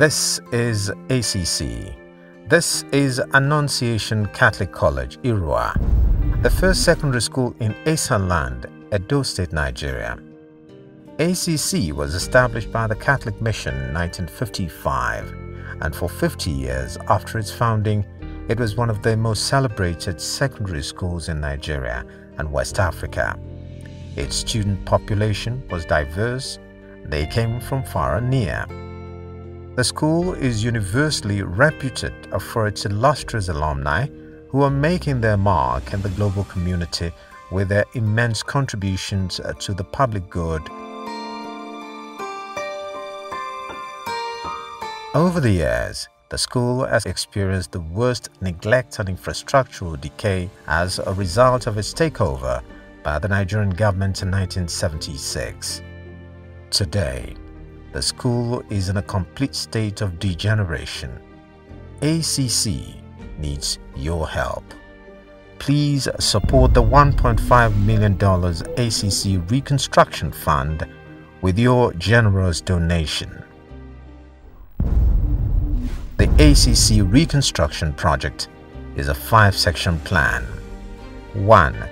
This is ACC. This is Annunciation Catholic College, Irrua, the first secondary school in Esan Land, Edo State, Nigeria. ACC was established by the Catholic Mission in 1955, and for 50 years after its founding, it was one of the most celebrated secondary schools in Nigeria and West Africa. Its student population was diverse, they came from far and near. The school is universally reputed for its illustrious alumni who are making their mark in the global community with their immense contributions uh, to the public good. Over the years, the school has experienced the worst neglect and infrastructural decay as a result of its takeover by the Nigerian government in 1976. Today, the school is in a complete state of degeneration. ACC needs your help. Please support the $1.5 million ACC Reconstruction Fund with your generous donation. The ACC Reconstruction Project is a five-section plan. 1.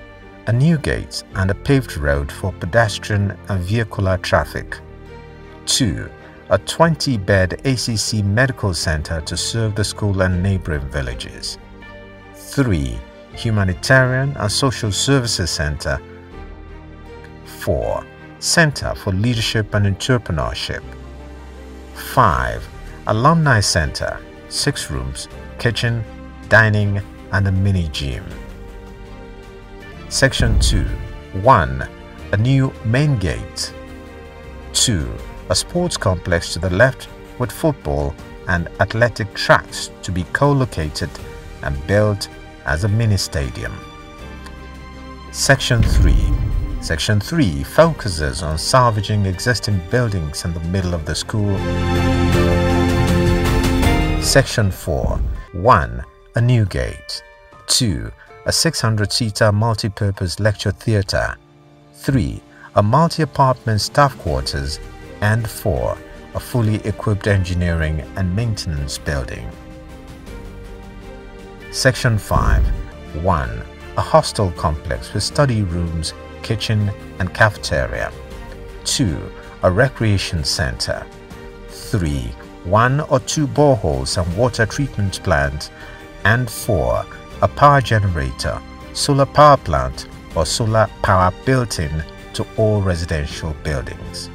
A new gate and a paved road for pedestrian and vehicular traffic. 2. A 20-bed ACC medical center to serve the school and neighboring villages. 3. Humanitarian and Social Services Center. 4. Center for Leadership and Entrepreneurship. 5. Alumni Center, 6 rooms, kitchen, dining, and a mini gym. Section 2. 1. A new main gate. 2 a sports complex to the left with football and athletic tracks to be co-located and built as a mini stadium. Section 3 Section 3 focuses on salvaging existing buildings in the middle of the school. Section 4 1. A new gate 2. A 600-seater multi-purpose lecture theatre 3. A multi-apartment staff quarters and 4. A fully equipped engineering and maintenance building. Section 5 1. A hostel complex with study rooms, kitchen, and cafeteria. 2. A recreation center. 3. One or two boreholes and water treatment plant. And 4. A power generator, solar power plant, or solar power built in to all residential buildings.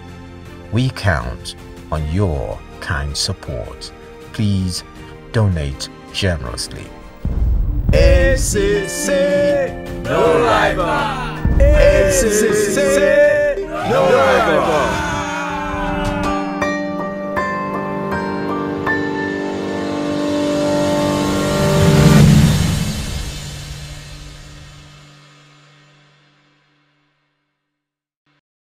We count on your kind support. Please donate generously. ACC, no rival. ACC.